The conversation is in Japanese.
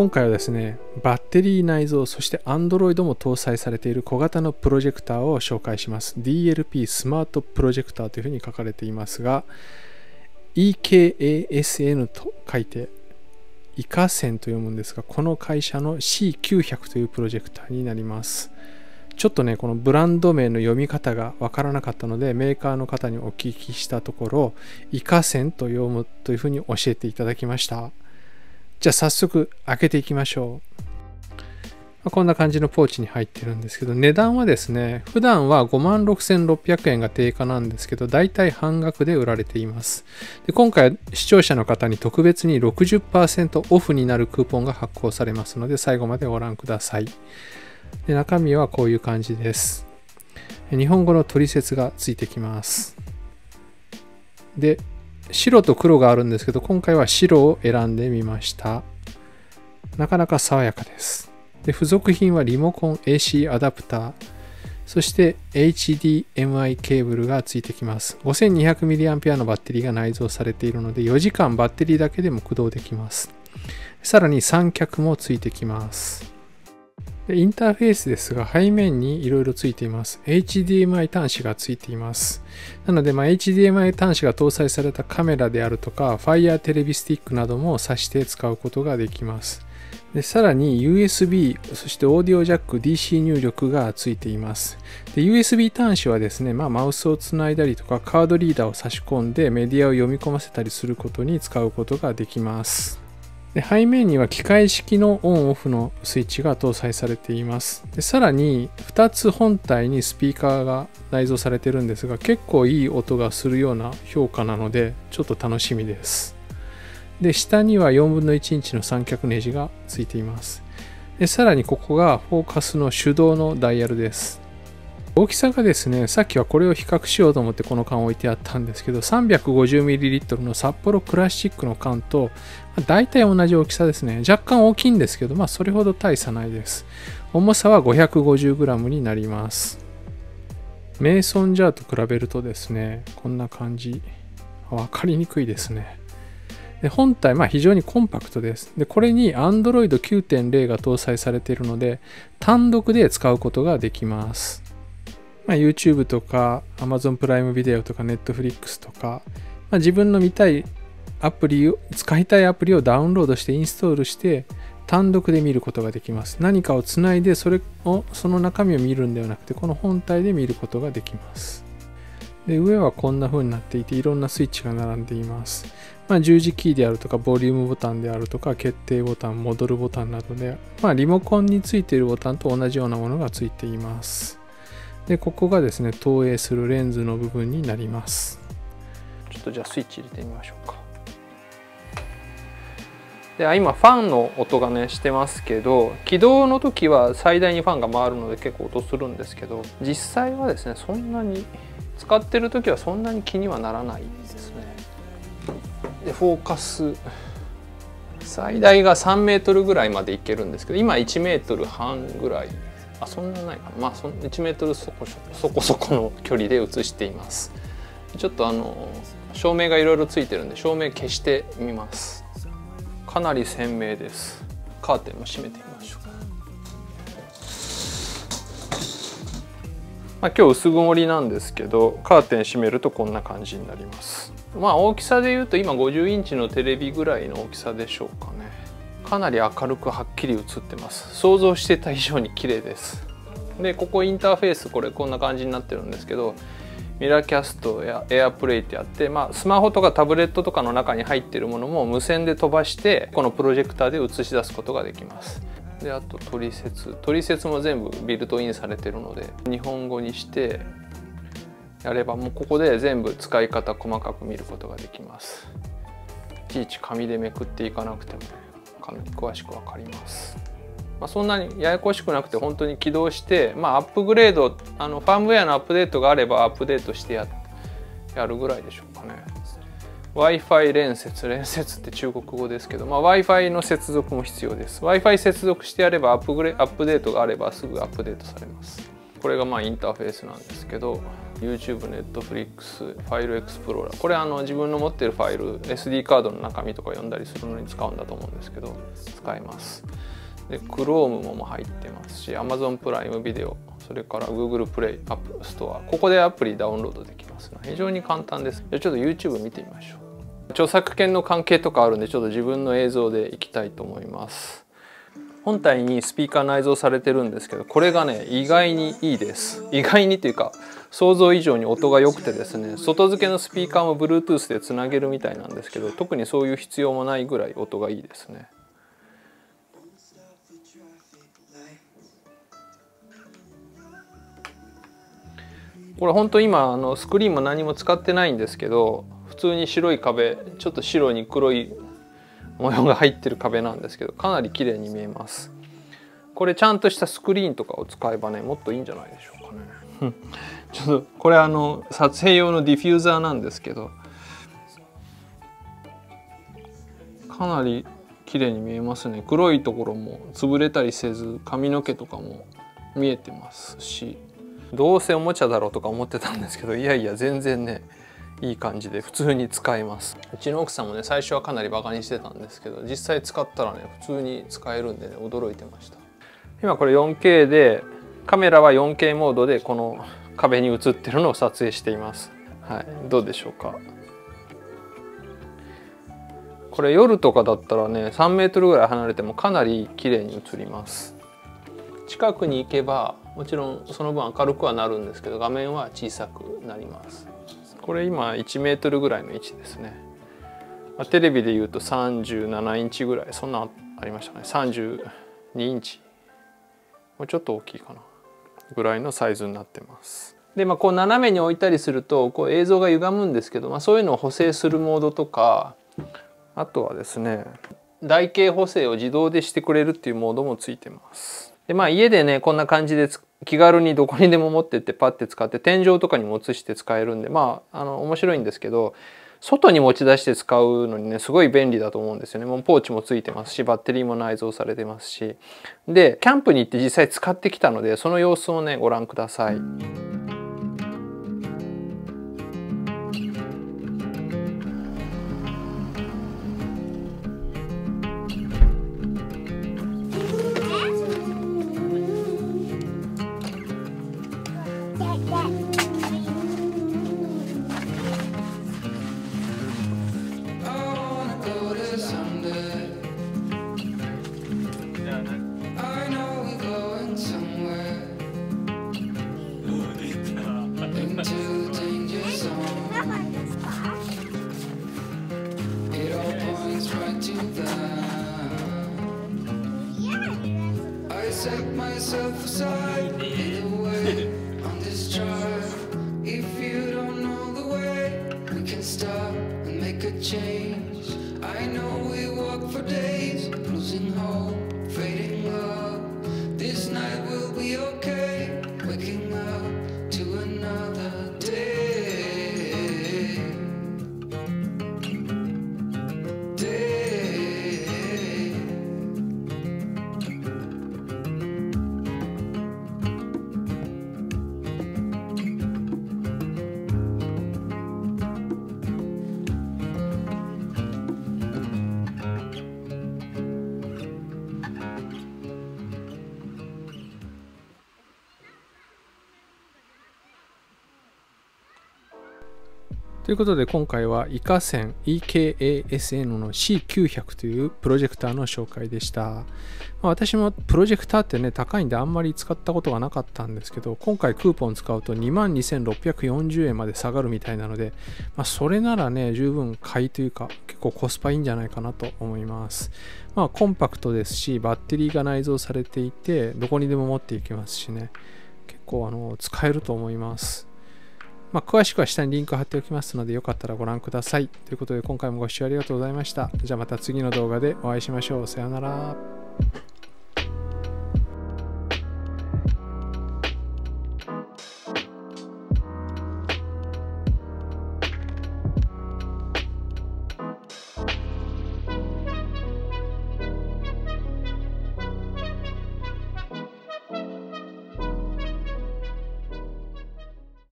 今回はですねバッテリー内蔵そして Android も搭載されている小型のプロジェクターを紹介します。DLP スマートプロジェクターというふうに書かれていますが EKASN と書いてイカセンと読むんですがこの会社の C900 というプロジェクターになります。ちょっとねこのブランド名の読み方がわからなかったのでメーカーの方にお聞きしたところイカセンと読むというふうに教えていただきました。じゃあ早速開けていきましょう。こんな感じのポーチに入ってるんですけど値段はですね普段は56,600円が定価なんですけど大体半額で売られています。で今回視聴者の方に特別に60%オフになるクーポンが発行されますので最後までご覧ください。で中身はこういう感じです。日本語の取説がついてきます。で白と黒があるんですけど今回は白を選んでみました。なかなか爽やかです。で付属品はリモコン AC アダプター。そして HDMI ケーブルがついてきます。5200mAh のバッテリーが内蔵されているので4時間バッテリーだけでも駆動できます。さらに三脚もついてきます。インターフェースですが背面にいろいろついています。HDMI 端子がついています。なので、まあ、HDMI 端子が搭載されたカメラであるとか Fire テレビスティックなども挿して使うことができます。でさらに USB、そしてオーディオジャック、DC 入力がついています。で USB 端子はですね、まあ、マウスをつないだりとかカードリーダーを差し込んでメディアを読み込ませたりすることに使うことができます。で背面には機械式のオンオフのスイッチが搭載されています。でさらに2つ本体にスピーカーが内蔵されてるんですが結構いい音がするような評価なのでちょっと楽しみです。で下には4分の1インチの三脚ネジがついています。でさらにここがフォーカスの手動のダイヤルです。大きさがですね、さっきはこれを比較しようと思ってこの缶を置いてあったんですけど、350ml の札幌クラシックの缶と、大体同じ大きさですね。若干大きいんですけど、まあそれほど大差ないです。重さは 550g になります。メイソンジャーと比べるとですね、こんな感じ。わかりにくいですね。で本体、まあ、非常にコンパクトです。で、これに Android 9.0が搭載されているので、単独で使うことができます。まあ、YouTube とか Amazon プライムビデオとか Netflix とか、まあ、自分の見たいアプリを使いたいアプリをダウンロードしてインストールして単独で見ることができます。何かをつないでそれをその中身を見るんではなくてこの本体で見ることができます。で上はこんな風になっていていろんなスイッチが並んでいます、まあ、十字キーであるとかボリュームボタンであるとか決定ボタン戻るボタンなどで、まあ、リモコンについているボタンと同じようなものがついています。でここがですね投影するレンズの部分になります。ちょっとじゃあスイッチ入れてみましょうか。で今ファンの音がねしてますけど起動の時は最大にファンが回るので結構音するんですけど実際はですねそんなに使ってる時はそんなに気にはならないですね。でフォーカス。最大が3メートルぐらいまでいけるんですけど今1メートル半ぐらい。あそんなないか。なまあそ1メートルそこそこそこの距離で映しています。ちょっとあの照明がいろいろついてるんで照明消してみます。かなり鮮明です。カーテンも閉めてみましょう。まあ、今日薄曇りなんですけどカーテン閉めるとこんな感じになります。まあ大きさで言うと今50インチのテレビぐらいの大きさでしょうかね。かなり明るくはっきり映ってます。想像してた以上に綺麗です。でここインターフェースこれこんな感じになってるんですけどミラーキャストやエアプレイってやって、まあ、スマホとかタブレットとかの中に入ってるものも無線で飛ばしてこのプロジェクターで映し出すことができます。であと取説取説も全部ビルトインされてるので日本語にしてやればもうここで全部使い方細かく見ることができます。いちいち紙でめくっていかなくてもかなり詳しく分かります。まあ、そんなにややこしくなくて本当に起動して、まあ、アップグレードあのファームウェアのアップデートがあればアップデートしてややるぐらいでしょうかね。Wi-Fi 連接連接って中国語ですけど、まあ、Wi-Fi の接続も必要です。Wi-Fi 接続してやればアップグレアップデートがあればすぐアップデートされます。これがまあインターフェースなんですけど YouTube、Netflix、ファイルエクスプローラーこれあの自分の持ってるファイル SD カードの中身とか読んだりするのに使うんだと思うんですけど使います。で Chrome も入ってますし Amazon プライムビデオそれから Google プレイアップストアここでアプリダウンロードできます非常に簡単です。じゃちょっと YouTube 見てみましょう。著作権の関係とかあるんでちょっと自分の映像でいきたいと思います。本体にスピーカー内蔵されてるんですけどこれがね意外にいいです。意外にというか想像以上に音が良くてですね外付けのスピーカーも Bluetooth でつなげるみたいなんですけど特にそういう必要もないぐらい音がいいですね。これ本当今あのスクリーンも何も使ってないんですけど普通に白い壁ちょっと白に黒い模様が入ってる壁なんですけどかなり綺麗に見えます。これちゃんとしたスクリーンとかを使えばねもっといいんじゃないでしょうかね。ちょっとこれあの撮影用のディフューザーなんですけどかなり綺麗に見えますね。黒いところも潰れたりせず髪の毛とかも見えてますし。どうせおもちゃだろうとか思ってたんですけどいやいや全然ねいい感じで普通に使えます。うちの奥さんもね最初はかなりバカにしてたんですけど実際使ったらね普通に使えるんでね驚いてました。今これ 4K でカメラは 4K モードでこの壁に映ってるのを撮影しています。はいどうでしょうか。これ夜とかだったらね3メートルぐらい離れてもかなり綺麗に映ります近くに行けばもちろんその分明るくはなるんですけど画面は小さくなります。これ今1メートルぐらいの位置ですね、ま、テレビでいうと37インチぐらいそんなありましたね。32インチ。もうちょっと大きいかな。ぐらいのサイズになってます。でまあこう斜めに置いたりするとこう映像が歪むんですけど、まあ、そういうのを補正するモードとかあとはですね台形補正を自動でしてくれるっていうモードもついてます。でまあ家でねこんな感じで気軽にどこにでも持ってってパッて使って天井とかにも移して使えるんでまああの面白いんですけど外に持ち出して使うのにねすごい便利だと思うんですよねもうポーチもついてますしバッテリーも内蔵されてますしでキャンプに行って実際使ってきたのでその様子をねご覧ください。Set myself aside either way on this drive. If you don't know the way, we can stop and make a change. I know we walk for days, losing hope, fading ということで今回はイカセン EKASN の C900 というプロジェクターの紹介でした。まあ、私もプロジェクターってね高いんであんまり使ったことがなかったんですけど今回クーポン使うと22,640円まで下がるみたいなので、まあ、それならね十分買いというか結構コスパいいんじゃないかなと思います。まあコンパクトですしバッテリーが内蔵されていてどこにでも持っていきますしね結構あの使えると思います。まあ、詳しくは下にリンク貼っておきますので、よかったらご覧ください。ということで、今回もご視聴ありがとうございました。じゃあまた次の動画でお会いしましょう。さようなら。